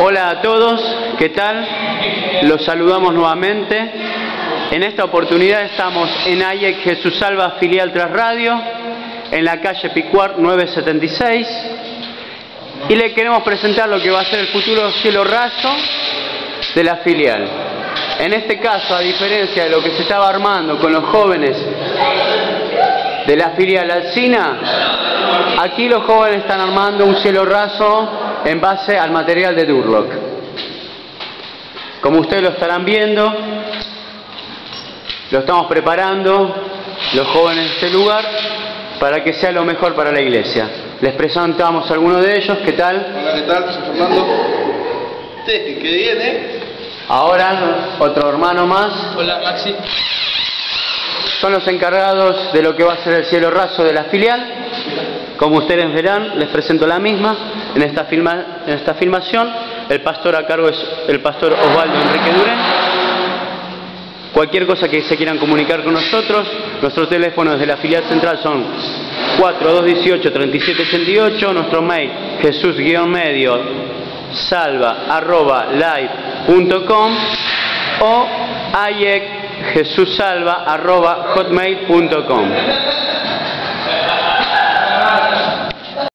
Hola a todos, ¿qué tal? Los saludamos nuevamente. En esta oportunidad estamos en AIEC Jesús Salva Filial Tras Radio, en la calle Picuart 976, y le queremos presentar lo que va a ser el futuro cielo raso de la filial. En este caso, a diferencia de lo que se estaba armando con los jóvenes de la filial Alcina, aquí los jóvenes están armando un cielo raso en base al material de Durlock. Como ustedes lo estarán viendo, lo estamos preparando los jóvenes de este lugar para que sea lo mejor para la iglesia. Les presentamos a algunos de ellos, ¿qué tal? Hola, ¿qué tal? Soy Fernando. ¿Qué viene? Ahora, otro hermano más. Hola, Maxi. Son los encargados de lo que va a ser el cielo raso de la filial. Como ustedes verán, les presento la misma. En esta, filma, en esta filmación, el pastor a cargo es el pastor Osvaldo Enrique Durén. Cualquier cosa que se quieran comunicar con nosotros, nuestros teléfonos de la filial central son 4218-3788, nuestro mail jesús-medio salva arroba live.com o ayec arroba hotmail.com.